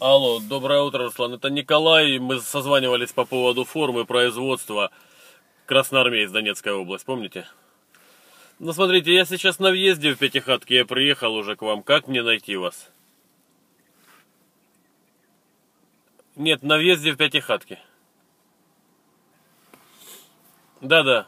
Алло, доброе утро, Руслан. Это Николай. Мы созванивались по поводу формы производства Красноармейц, Донецкая область. Помните? Ну, смотрите, я сейчас на въезде в Пятихатке. Я приехал уже к вам. Как мне найти вас? Нет, на въезде в Пятихатке. Да-да.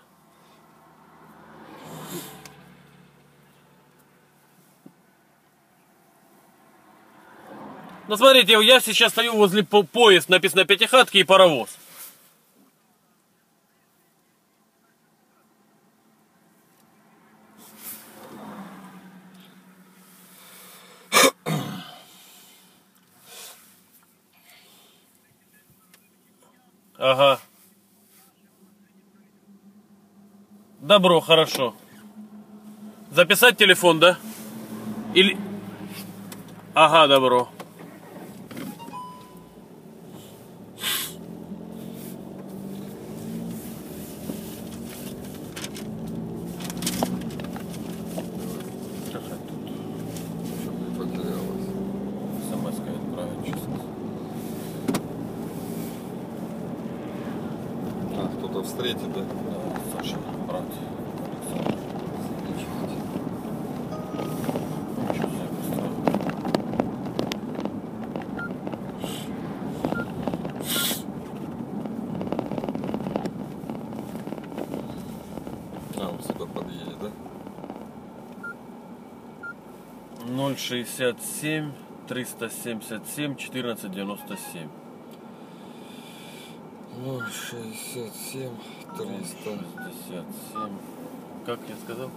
Ну, смотрите, я сейчас стою возле по поезд, написано Пятихатки и паровоз. Ага. Добро, хорошо. Записать телефон, да? Или... Ага, добро. Кто-то встретит, да? Да, Саша, брат. Александр. Чё за быстро? А, он сюда подъедет, да? 067 377 1497. 067 300. 67. Как я сказал?